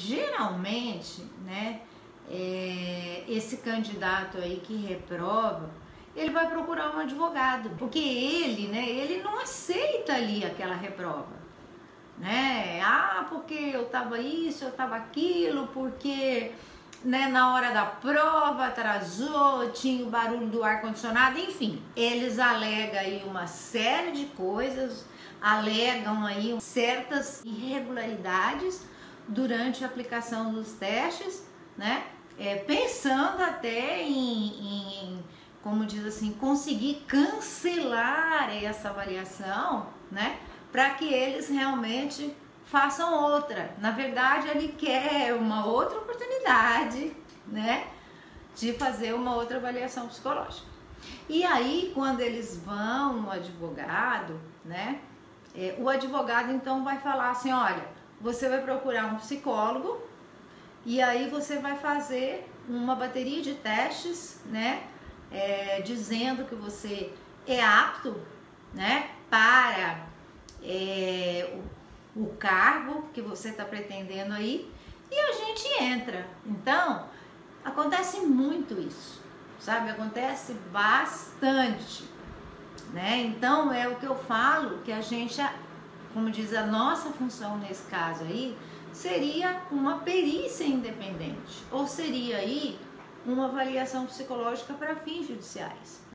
geralmente, né, é, esse candidato aí que reprova, ele vai procurar um advogado, porque ele, né, ele não aceita ali aquela reprova, né? Ah, porque eu tava isso, eu tava aquilo, porque né, na hora da prova atrasou, tinha o barulho do ar condicionado, enfim, eles alegam aí uma série de coisas, alegam aí certas irregularidades durante a aplicação dos testes, né? É, pensando até em, em, como diz assim, conseguir cancelar essa avaliação, né? Para que eles realmente façam outra. Na verdade, ele quer uma outra oportunidade, né? De fazer uma outra avaliação psicológica. E aí, quando eles vão no advogado, né? É, o advogado então vai falar assim: olha, você vai procurar um psicólogo e aí você vai fazer uma bateria de testes, né? É, dizendo que você é apto, né? Para é, o, o cargo que você está pretendendo aí e a gente entra. Então, acontece muito isso, sabe? Acontece bastante né? Então é o que eu falo que a gente, como diz a nossa função nesse caso aí, seria uma perícia independente ou seria aí uma avaliação psicológica para fins judiciais.